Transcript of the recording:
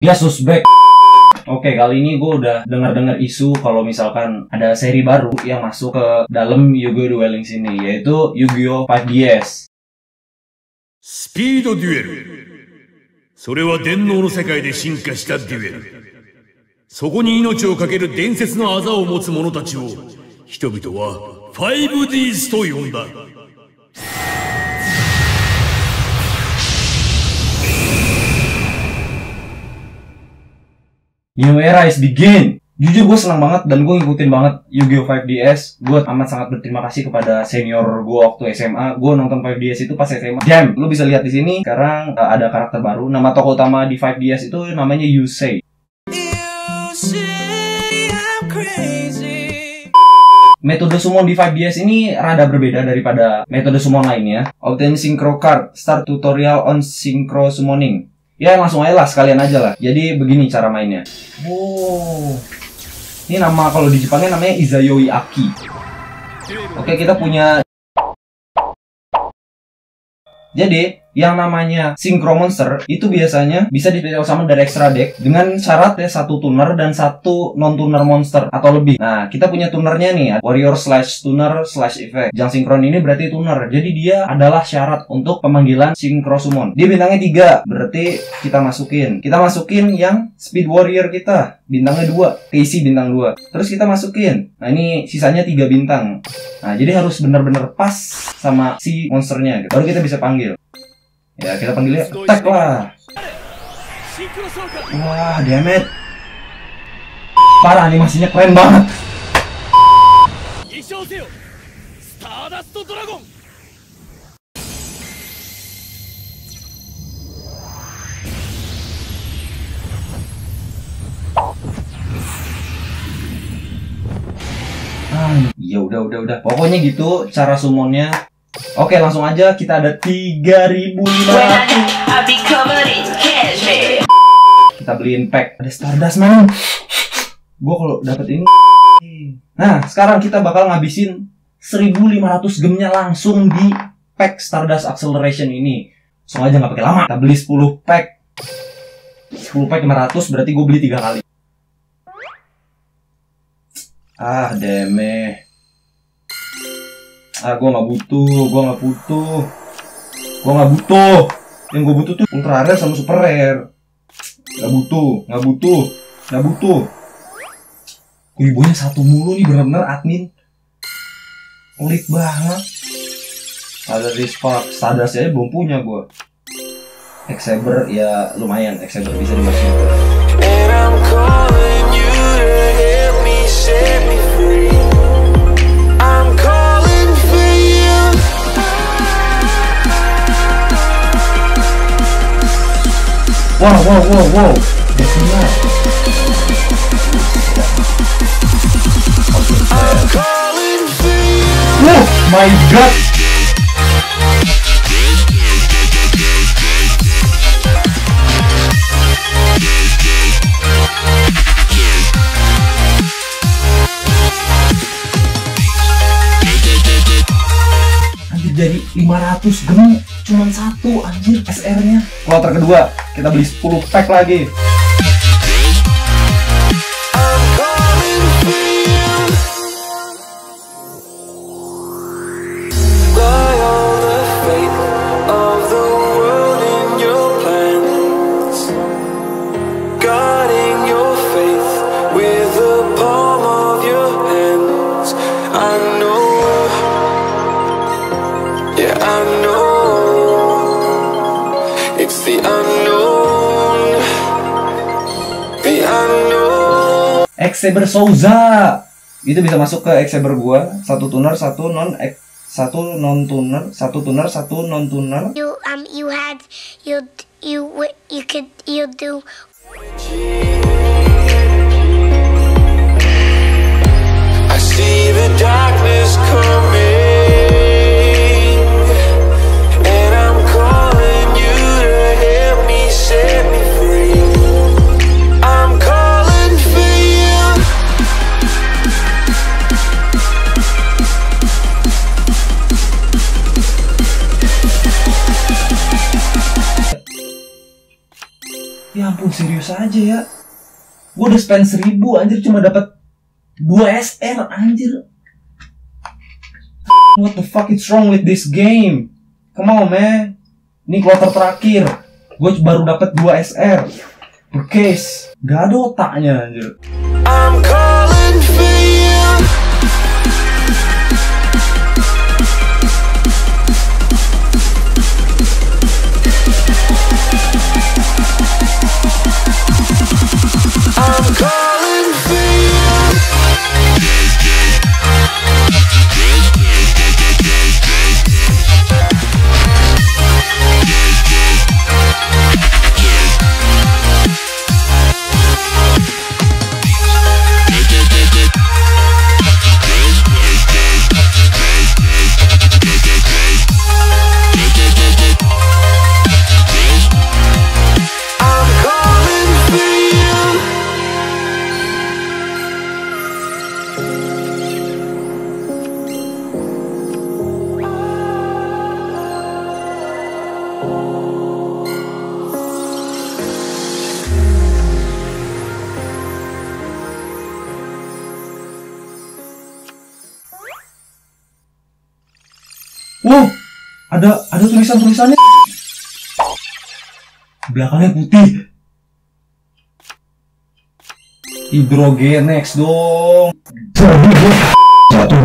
Ya suspek. Oke, kali ini gue udah dengar-dengar isu kalau misalkan ada seri baru yang masuk ke dalam Yu-Gi-Oh! Dueling sini, yaitu Yu-Gi-Oh! 5DS. スピードデュエル。それは電脳の世界で進化したデュエル。そこに命を懸ける伝説の技を持つ者たちを、人々は 5Ds と呼んだ。 New era is begin. Jujur gue senang banget dan gue ngikutin banget Yu-Gi-Oh! 5DS. Gue amat sangat berterima kasih kepada senior gue waktu SMA. Gue nonton 5DS itu pas SMA. Jam, lu bisa lihat di sini sekarang uh, ada karakter baru. Nama tokoh utama di 5DS itu namanya Yusei. Metode summon di 5DS ini rada berbeda daripada metode summon lainnya. Obtain Synchro Card, start tutorial on Synchro Summoning. Ya langsung aja lah, sekalian aja lah. Jadi begini cara mainnya. Wow. Ini nama kalau di Jepangnya namanya Izayoi Aki. Oke, kita punya jadi, yang namanya Synchro Monster itu biasanya bisa dipilih sama dari extra deck dengan syarat ya satu tuner dan satu non tuner monster atau lebih. Nah, kita punya tunernya nih, Warrior slash tuner slash effect. Yang sinkron ini berarti tuner. Jadi dia adalah syarat untuk pemanggilan Synchro Summon. Dia bintangnya tiga, berarti kita masukin. Kita masukin yang Speed Warrior kita, bintangnya dua, Casey bintang dua. Terus kita masukin. Nah ini sisanya tiga bintang. Nah jadi harus benar-benar pas sama si monsternya. gitu. Baru kita bisa panggil. Ya kita panggilnya attack lah. Wah damage. Parah animasinya keren banget. Ya udah udah udah. Pokoknya gitu cara summonnya Oke langsung aja. Kita ada 3500 I'll be covered in cash. baby. kita beliin pack. Ada Stardust man gue kalau dapet ini nah sekarang kita bakal ngabisin 1500 gemnya langsung di pack Stardust Acceleration ini. Langsung aja nggak pakai lama. Kita beli 10 pack. 10 pack 500 berarti gue beli 3 kali. Ah deme ah gue nggak butuh gue nggak butuh gue nggak butuh yang gue butuh tuh ultra rare sama super rare Gak butuh, gak butuh, gak butuh. Wibonya satu mulu nih bener-bener admin. Pelit banget. Ada di Spark, Stardust aja belum punya gue. Exeber ya lumayan, Exeber bisa dimasukin. Wow, wow, wow, wow. Biasanya. I'm calling for you. Oh my god. 500 gem cuman satu anjir SR-nya. Kloter kedua, kita beli 10 pack lagi. Exeber Souza. Itu bisa masuk ke Exeber gua. Satu tuner satu non satu non tuner satu tuner satu non tuner. You um you had you you you could you do. I see the darkness coming, ampun serius aja ya. Gue udah spend seribu anjir cuma dapat 2 SR anjir. What the fuck is wrong with this game? Come on man. Ini quarter terakhir. Gue baru dapat 2 SR. Per. Gak ada otaknya anjir. I'm Wow, ada ada tulisan-tulisannya. Belakangnya putih. Hidrogenex dong. Jadi satu